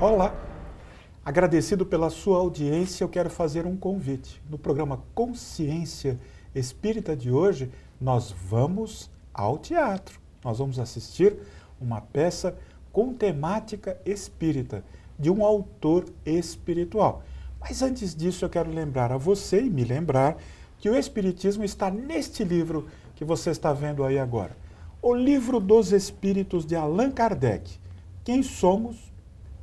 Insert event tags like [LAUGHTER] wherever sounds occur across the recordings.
Olá! Agradecido pela sua audiência, eu quero fazer um convite. No programa Consciência Espírita de hoje, nós vamos ao teatro. Nós vamos assistir uma peça com temática espírita, de um autor espiritual. Mas antes disso, eu quero lembrar a você e me lembrar que o Espiritismo está neste livro que você está vendo aí agora. O Livro dos Espíritos de Allan Kardec. Quem somos,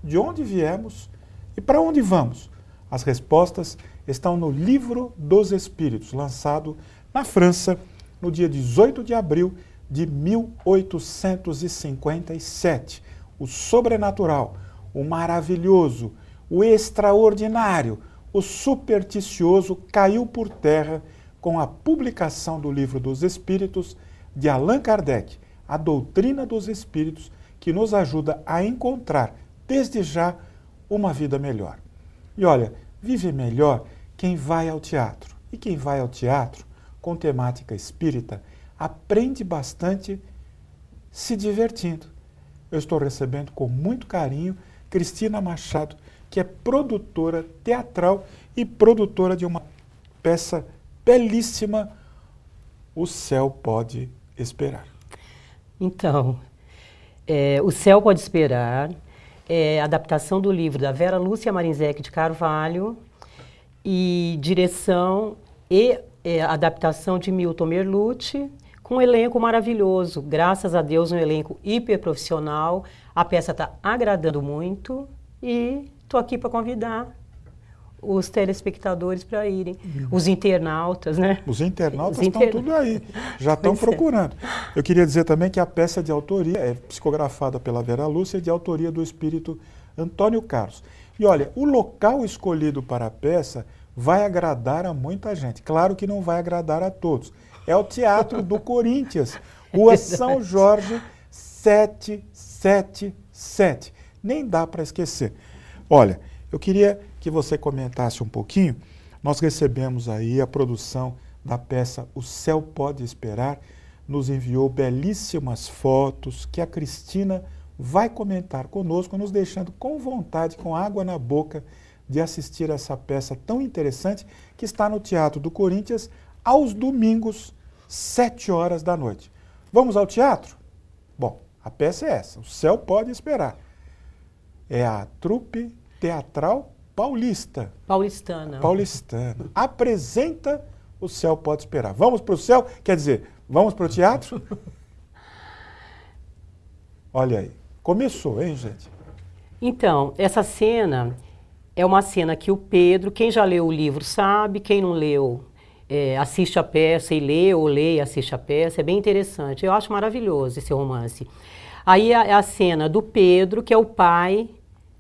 de onde viemos e para onde vamos? As respostas estão no Livro dos Espíritos, lançado na França no dia 18 de abril de 1857. O sobrenatural, o maravilhoso, o extraordinário, o supersticioso caiu por terra com a publicação do Livro dos Espíritos de Allan Kardec, a doutrina dos espíritos que nos ajuda a encontrar desde já uma vida melhor. E olha, vive melhor quem vai ao teatro. E quem vai ao teatro com temática espírita aprende bastante se divertindo. Eu estou recebendo com muito carinho Cristina Machado, que é produtora teatral e produtora de uma peça belíssima, O Céu Pode Esperar. Então, é, O Céu Pode Esperar é adaptação do livro da Vera Lúcia Marinzec de Carvalho e direção e é, adaptação de Milton Merlucci com um elenco maravilhoso. Graças a Deus, um elenco hiper profissional. A peça está agradando muito e estou aqui para convidar os telespectadores para irem, uhum. os internautas, né? Os internautas os estão tudo aí, já [LAUGHS] estão é. procurando. Eu queria dizer também que a peça de autoria é psicografada pela Vera Lúcia, de autoria do espírito Antônio Carlos. E olha, o local escolhido para a peça vai agradar a muita gente. Claro que não vai agradar a todos. É o Teatro do Corinthians, Rua [LAUGHS] é São Jorge 777. Nem dá para esquecer. Olha, eu queria que você comentasse um pouquinho. Nós recebemos aí a produção da peça O Céu Pode Esperar, nos enviou belíssimas fotos que a Cristina vai comentar conosco, nos deixando com vontade, com água na boca, de assistir essa peça tão interessante que está no Teatro do Corinthians aos domingos, sete horas da noite. Vamos ao teatro? Bom, a peça é essa, O Céu Pode Esperar. É a trupe teatral paulista. Paulistana. Paulistana. Apresenta O Céu Pode Esperar. Vamos para o céu? Quer dizer, vamos para o teatro? [LAUGHS] Olha aí. Começou, hein, gente? Então, essa cena é uma cena que o Pedro, quem já leu o livro sabe, quem não leu, é, assiste a peça e lê, ou lê e assiste a peça. É bem interessante. Eu acho maravilhoso esse romance. Aí a, a cena do Pedro, que é o pai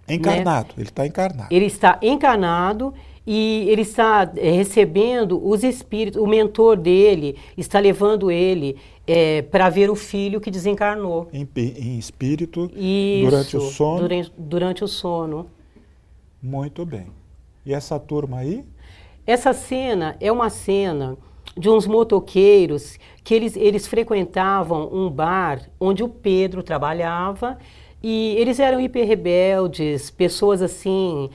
Encarnado, né? ele está encarnado. Ele está encarnado e ele está é, recebendo os espíritos, o mentor dele está levando ele é, para ver o filho que desencarnou. Em, em espírito, Isso, durante o sono? Durante, durante o sono. Muito bem. E essa turma aí? Essa cena é uma cena de uns motoqueiros que eles, eles frequentavam um bar onde o Pedro trabalhava e eles eram hiper rebeldes, pessoas assim,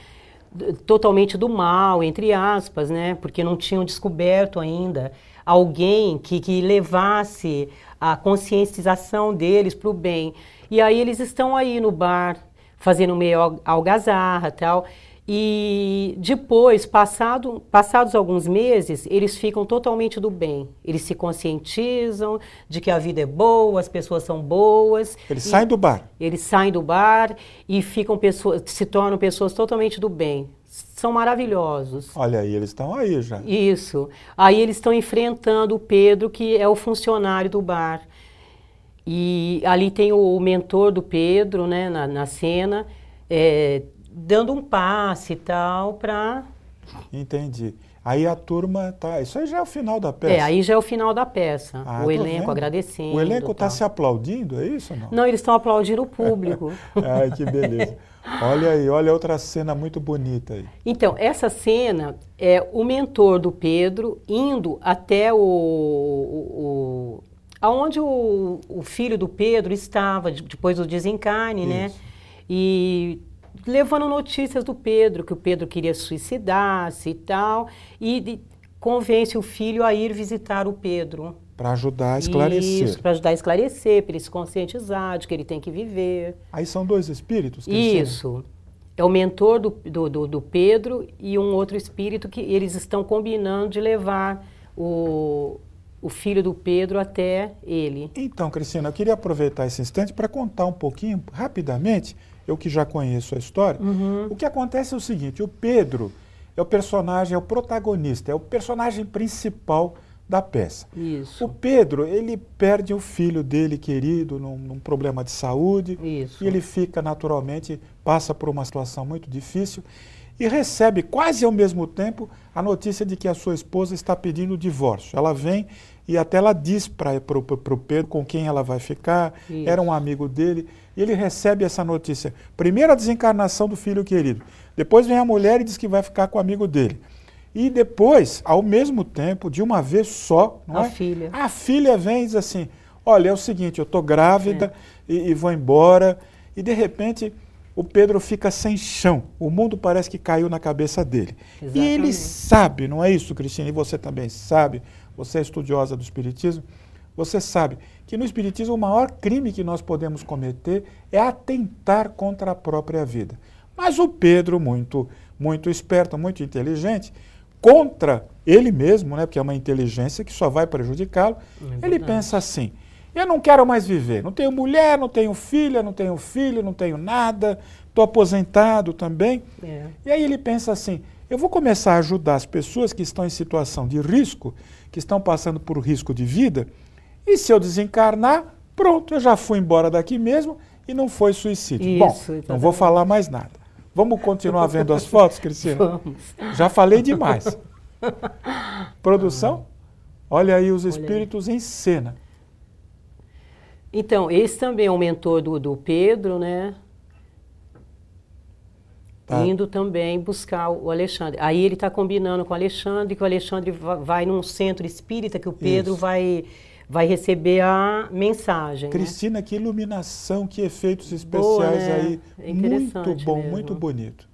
totalmente do mal, entre aspas, né? Porque não tinham descoberto ainda alguém que, que levasse a conscientização deles para o bem. E aí eles estão aí no bar, fazendo meio algazarra tal. E depois, passado, passados alguns meses, eles ficam totalmente do bem. Eles se conscientizam de que a vida é boa, as pessoas são boas. Eles saem do bar. Eles saem do bar e ficam pessoas, se tornam pessoas totalmente do bem. São maravilhosos. Olha aí, eles estão aí já. Isso. Aí eles estão enfrentando o Pedro, que é o funcionário do bar. E ali tem o, mentor do Pedro, né, na, na cena. É, dando um passe e tal para. Entendi. Aí a turma tá. Isso aí já é o final da peça. É, aí já é o final da peça. Ah, o elenco vendo. agradecendo. O elenco está se aplaudindo, é isso ou não? Não, eles estão aplaudindo o público. [LAUGHS] Ai, que beleza. Olha aí, olha outra cena muito bonita aí. Então, essa cena é o mentor do Pedro indo até o, o, o- aonde o, o filho do Pedro estava de- depois do desencarne, né? Isso. E levando notícias do Pedro, que o Pedro queria suicidar-se e tal, e de- convence o filho a ir visitar o Pedro. Para ajudar a esclarecer. Isso, para ajudar a esclarecer, para ele se conscientizar de que ele tem que viver. Aí são dois espíritos? Cristina? Isso. É o mentor do, do- do Pedro e um outro espírito que eles estão combinando de levar o, o filho do Pedro até ele. Então, Cristina, eu queria aproveitar esse instante para contar um pouquinho, rapidamente, eu que já conheço a história. Uhum. O que acontece é o seguinte: o Pedro é o personagem, é o protagonista, é o personagem principal da peça. Isso. O Pedro, ele perde o filho dele querido num, num problema de saúde. Isso. E ele fica naturalmente, passa por uma situação muito difícil e recebe quase ao mesmo tempo a notícia de que a sua esposa está pedindo o divórcio. Ela vem e até ela diz para o Pedro com quem ela vai ficar, Isso. era um amigo dele, e ele recebe essa notícia. Primeiro a desencarnação do filho querido, depois vem a mulher e diz que vai ficar com o amigo dele. E depois, ao mesmo tempo, de uma vez só, A é? filha. A filha vem e diz assim: Olha, é o seguinte, eu estou grávida É. e, e vou embora. E de repente o Pedro fica sem chão. O mundo parece que caiu na cabeça dele. E ele Exatamente. sabe, não é isso, Cristina? E você também sabe, você é estudiosa do Espiritismo, você sabe que no Espiritismo o maior crime que nós podemos cometer é atentar contra a própria vida. Mas o Pedro, muito, muito esperto, muito inteligente, contra ele mesmo, né, porque é uma inteligência que só vai prejudicá-lo, É ele pensa assim: eu não quero mais viver, não tenho mulher, não tenho filha, não tenho filho, não tenho nada, estou aposentado também. É. E aí ele pensa assim: eu vou começar a ajudar as pessoas que estão em situação de risco, que estão passando por risco de vida, e se eu desencarnar, pronto, eu já fui embora daqui mesmo e não foi suicídio. Isso, Bom, não vou exatamente. falar mais nada. Vamos continuar vendo as fotos, Cristina? Vamos. Já falei demais. [LAUGHS] Produção? Olha aí os aí. espíritos em cena. Então, esse também é o mentor do, do Pedro, né? Tá. Indo também buscar o Alexandre. Aí ele está combinando com o Alexandre, que o Alexandre va- vai num centro espírita, que o Pedro Isso. vai, vai receber a mensagem. né? Cristina, que iluminação, que efeitos especiais né? aí. É muito bom, mesmo. muito bonito.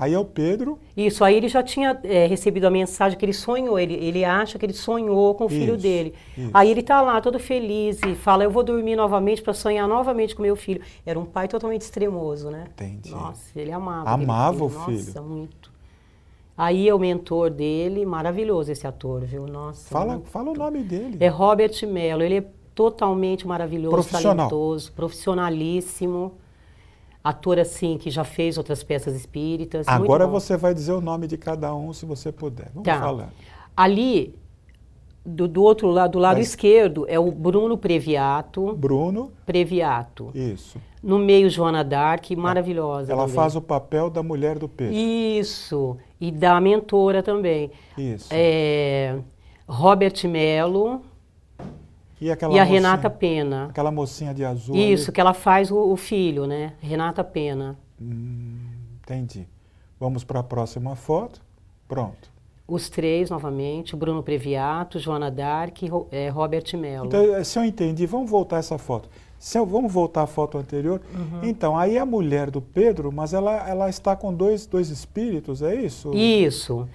Aí é o Pedro. Isso, aí ele já tinha é, recebido a mensagem que ele sonhou, ele, ele acha que ele sonhou com o filho Isso, dele. isso. Aí ele tá lá todo feliz e fala, eu vou dormir novamente para sonhar novamente com meu filho. Era um pai totalmente extremoso, né? Entendi. Nossa, ele amava. Amava o Nossa, filho. muito. Aí é o mentor dele, maravilhoso esse ator, viu? Nossa. Fala, muito. fala o nome dele. É Robert Mello, ele é totalmente maravilhoso, Profissional. talentoso, profissionalíssimo. Ator assim que já fez outras peças espíritas. Agora você vai dizer o nome de cada um, se você puder. Vamos Tá. falando. Ali, do, do outro lado, do lado Mas- esquerdo, é o Bruno Previato. Bruno, Previato. isso. No meio, Joana Dark, maravilhosa. Ela também. faz o papel da mulher do Pedro. Isso. E da mentora também. Isso. É, Robert Mello E aquela e a mocinha- Renata Pena. Aquela mocinha de azul. Isso, ali. que ela faz o, o filho, né? Renata Pena. Hum, entendi. Vamos para a próxima foto. Pronto. Os três, novamente, Bruno Previato, Joana Dark e é, Robert Mello. Então, eh, se eu entendi, vamos voltar essa foto. Se eu- vamos voltar à foto anterior. Uhum. Então, aí a mulher do Pedro, mas ela, ela está com dois, dois espíritos, é isso? Isso.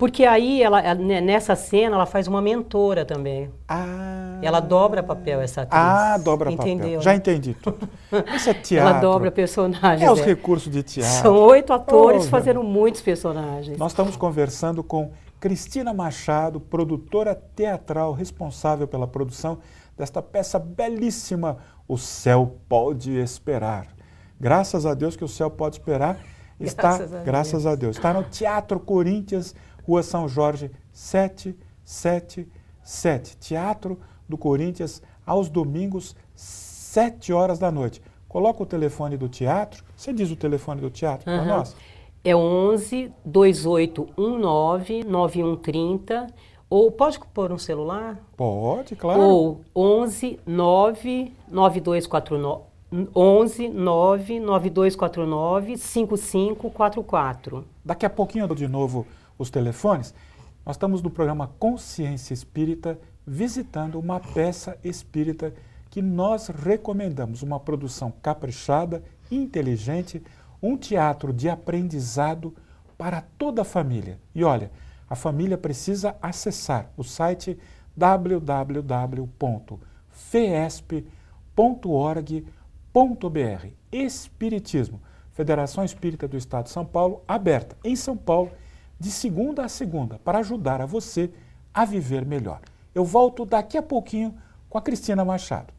Porque aí, ela, né, nessa cena, ela faz uma mentora também. Ah, Ela dobra papel, essa atriz. Ah, dobra Entendeu? papel. Já entendi tudo. [LAUGHS] Isso é teatro. Ela dobra personagens. É os é. recursos de teatro. São oito atores Oh, fazendo muitos personagens. Nós estamos conversando com Cristina Machado, produtora teatral responsável pela produção desta peça belíssima, O Céu Pode Esperar. Graças a Deus que o céu pode esperar. [LAUGHS] Está, Graças a graças a Deus. Está no Teatro Corinthians, Rua São Jorge 777. Teatro do Corinthians, aos domingos, 7 horas da noite. Coloca o telefone do teatro. Você diz o telefone do teatro para Aham. nós? É 11 2819 9130 ou pode pôr um celular? Pode, claro. Ou 11 9 9249 11 9 9249 5544. Daqui a pouquinho de novo os telefones. Nós estamos no programa Consciência Espírita visitando uma peça espírita que nós recomendamos, uma produção caprichada, inteligente, um teatro de aprendizado para toda a família. E olha, a família precisa acessar o site www.fesp.org.br. Espiritismo, Federação Espírita do Estado de São Paulo, aberta em São Paulo de segunda a segunda para ajudar a você a viver melhor. Eu volto daqui a pouquinho com a Cristina Machado.